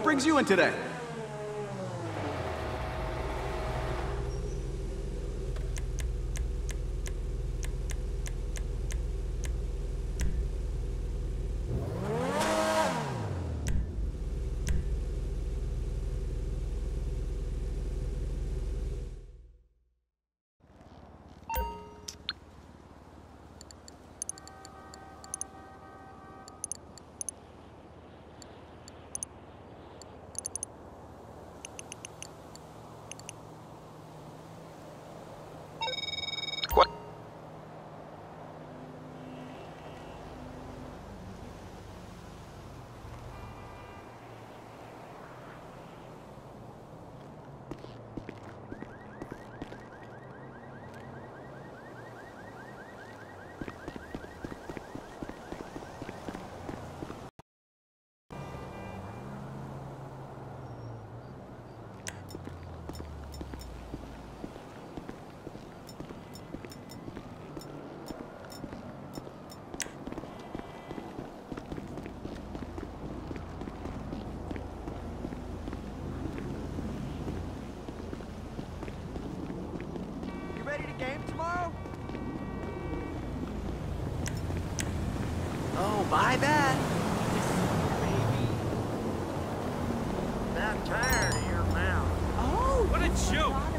What brings you in today? Oh, buy that. About tired of your mouth. Oh, What a joke.